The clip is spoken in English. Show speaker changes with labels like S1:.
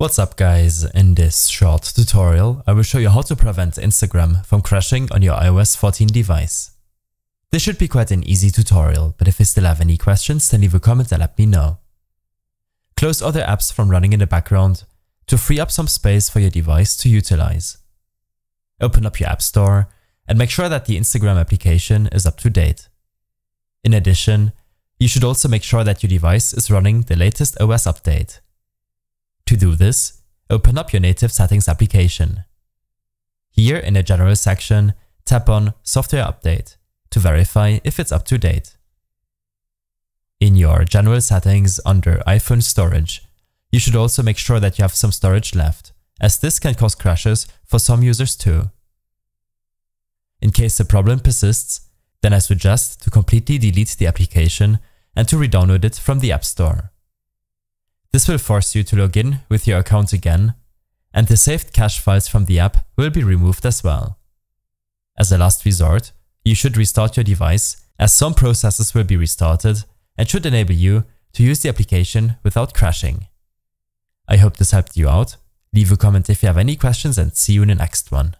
S1: What's up guys, in this short tutorial I will show you how to prevent Instagram from crashing on your iOS 14 device. This should be quite an easy tutorial, but if you still have any questions then leave a comment and let me know. Close other apps from running in the background to free up some space for your device to utilize. Open up your App Store and make sure that the Instagram application is up to date. In addition, you should also make sure that your device is running the latest OS update. To do this, open up your native settings application. Here in the general section, tap on Software Update to verify if it's up to date. In your general settings under iPhone storage, you should also make sure that you have some storage left, as this can cause crashes for some users too. In case the problem persists, then I suggest to completely delete the application and to re-download it from the App Store. This will force you to log in with your account again, and the saved cache files from the app will be removed as well. As a last resort, you should restart your device as some processes will be restarted and should enable you to use the application without crashing. I hope this helped you out. Leave a comment if you have any questions and see you in the next one.